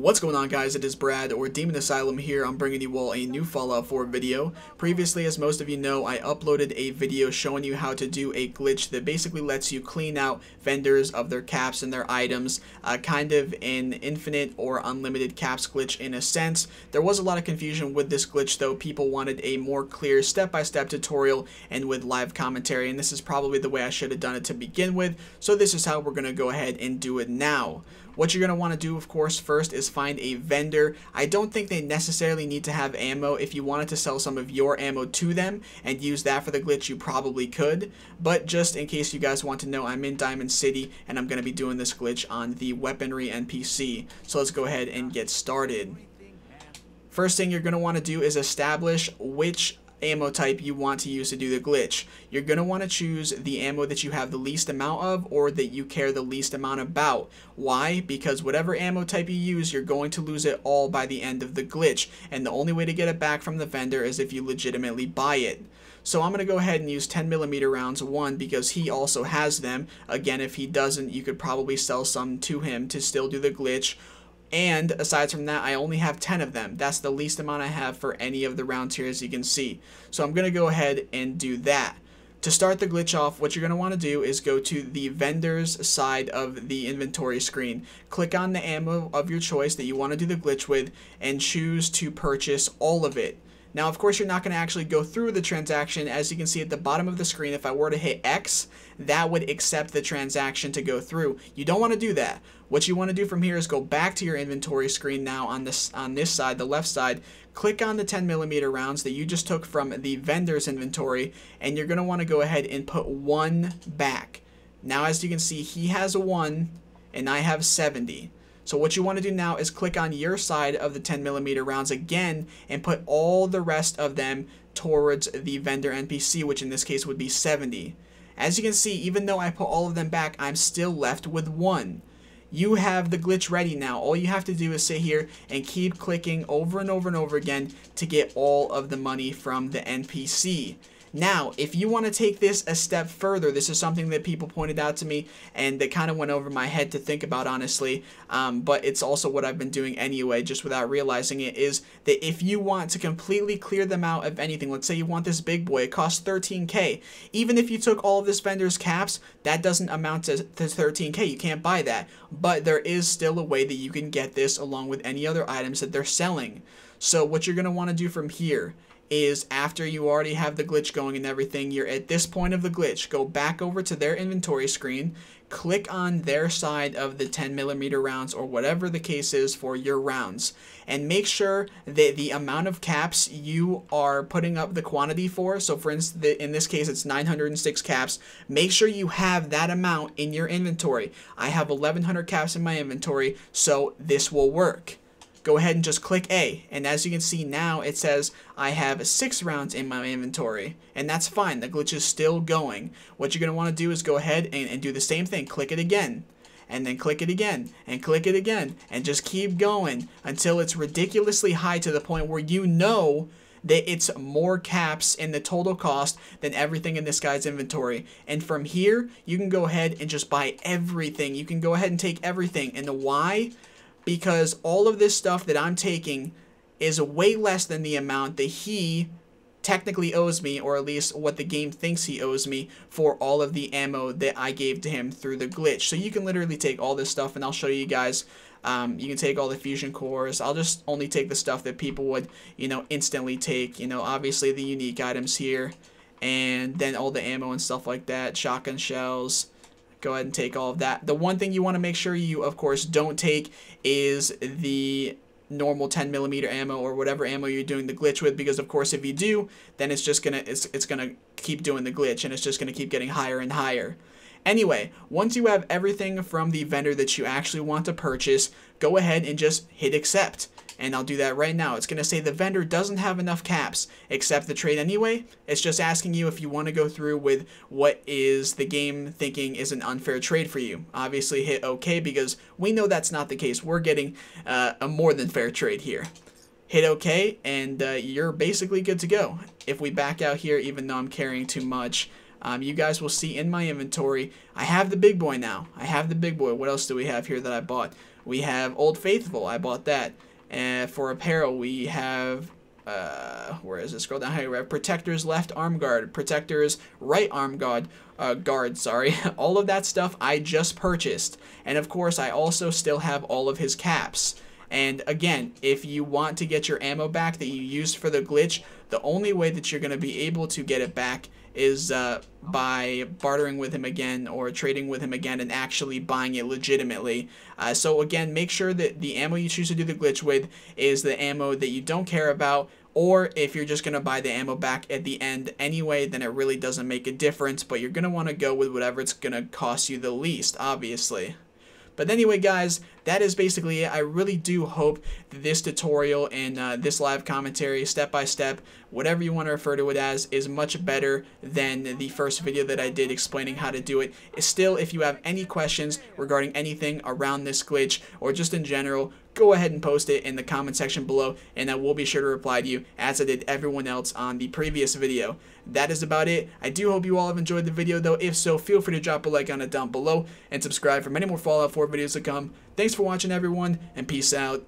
What's going on guys, it is Brad or Demon Asylum here, I'm bringing you all a new Fallout 4 video. Previously, as most of you know, I uploaded a video showing you how to do a glitch that basically lets you clean out vendors of their caps and their items, uh, kind of an infinite or unlimited caps glitch in a sense. There was a lot of confusion with this glitch though, people wanted a more clear step-by-step -step tutorial and with live commentary, and this is probably the way I should have done it to begin with, so this is how we're going to go ahead and do it now. What you're going to want to do, of course, first is find a vendor. I don't think they necessarily need to have ammo. If you wanted to sell some of your ammo to them and use that for the glitch, you probably could. But just in case you guys want to know, I'm in Diamond City and I'm going to be doing this glitch on the weaponry NPC. So let's go ahead and get started. First thing you're going to want to do is establish which ammo type you want to use to do the glitch. You're going to want to choose the ammo that you have the least amount of or that you care the least amount about. Why? Because whatever ammo type you use, you're going to lose it all by the end of the glitch. And the only way to get it back from the vendor is if you legitimately buy it. So I'm going to go ahead and use 10 millimeter rounds, one, because he also has them. Again, if he doesn't, you could probably sell some to him to still do the glitch and aside from that, I only have 10 of them. That's the least amount I have for any of the rounds here, as you can see. So I'm going to go ahead and do that. To start the glitch off, what you're going to want to do is go to the vendor's side of the inventory screen. Click on the ammo of your choice that you want to do the glitch with and choose to purchase all of it. Now, of course, you're not going to actually go through the transaction. As you can see at the bottom of the screen, if I were to hit X, that would accept the transaction to go through. You don't want to do that. What you want to do from here is go back to your inventory screen now on this on this side, the left side. Click on the 10 millimeter rounds that you just took from the vendor's inventory, and you're going to want to go ahead and put one back. Now, as you can see, he has a 1, and I have 70. So what you want to do now is click on your side of the 10 millimeter rounds again and put all the rest of them towards the vendor NPC, which in this case would be 70. As you can see, even though I put all of them back, I'm still left with one. You have the glitch ready now. All you have to do is sit here and keep clicking over and over and over again to get all of the money from the NPC. Now, if you want to take this a step further, this is something that people pointed out to me and that kind of went over my head to think about, honestly, um, but it's also what I've been doing anyway, just without realizing it, is that if you want to completely clear them out of anything, let's say you want this big boy, it costs 13k. Even if you took all of this vendor's caps, that doesn't amount to, to 13k. You can't buy that. But there is still a way that you can get this along with any other items that they're selling. So what you're going to want to do from here is after you already have the glitch going and everything, you're at this point of the glitch, go back over to their inventory screen, click on their side of the 10 millimeter rounds or whatever the case is for your rounds and make sure that the amount of caps you are putting up the quantity for so for instance in this case it's 906 caps make sure you have that amount in your inventory. I have 1100 caps in my inventory so this will work go ahead and just click A. And as you can see now, it says I have six rounds in my inventory. And that's fine. The glitch is still going. What you're going to want to do is go ahead and, and do the same thing. Click it again. And then click it again. And click it again. And just keep going until it's ridiculously high to the point where you know that it's more caps in the total cost than everything in this guy's inventory. And from here, you can go ahead and just buy everything. You can go ahead and take everything. And the why? Because all of this stuff that I'm taking is way less than the amount that he technically owes me, or at least what the game thinks he owes me, for all of the ammo that I gave to him through the glitch. So you can literally take all this stuff, and I'll show you guys. Um, you can take all the fusion cores. I'll just only take the stuff that people would, you know, instantly take. You know, obviously the unique items here, and then all the ammo and stuff like that. Shotgun shells go ahead and take all of that. The one thing you want to make sure you, of course, don't take is the normal 10 millimeter ammo or whatever ammo you're doing the glitch with because of course if you do then it's just gonna it's, it's gonna keep doing the glitch and it's just gonna keep getting higher and higher anyway once you have everything from the vendor that you actually want to purchase go ahead and just hit accept and I'll do that right now. It's going to say the vendor doesn't have enough caps. Accept the trade anyway. It's just asking you if you want to go through with what is the game thinking is an unfair trade for you. Obviously hit OK because we know that's not the case. We're getting uh, a more than fair trade here. Hit OK and uh, you're basically good to go. If we back out here, even though I'm carrying too much, um, you guys will see in my inventory, I have the big boy now. I have the big boy. What else do we have here that I bought? we have Old Faithful. I bought that. And for apparel, we have uh, where is it? Scroll down higher. We have protectors left arm guard, protectors right arm guard, uh, guard. Sorry, all of that stuff I just purchased, and of course I also still have all of his caps. And again, if you want to get your ammo back that you used for the glitch, the only way that you're going to be able to get it back is uh, by bartering with him again or trading with him again and actually buying it legitimately. Uh, so again, make sure that the ammo you choose to do the glitch with is the ammo that you don't care about or if you're just going to buy the ammo back at the end anyway, then it really doesn't make a difference, but you're going to want to go with whatever it's going to cost you the least, obviously. But anyway, guys, that is basically it. I really do hope this tutorial and uh, this live commentary, step by step, whatever you want to refer to it as, is much better than the first video that I did explaining how to do it. Still, if you have any questions regarding anything around this glitch or just in general, go ahead and post it in the comment section below and I will be sure to reply to you as I did everyone else on the previous video. That is about it. I do hope you all have enjoyed the video though. If so, feel free to drop a like on it down below and subscribe for many more Fallout 4 videos to come. Thanks for watching everyone and peace out.